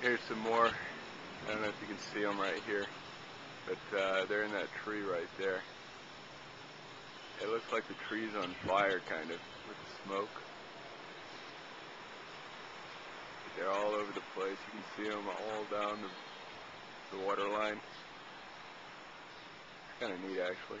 Here's some more. I don't know if you can see them right here, but uh, they're in that tree right there. It looks like the tree's on fire, kind of, with the smoke. They're all over the place. You can see them all down the, the water line. It's kind of neat, actually.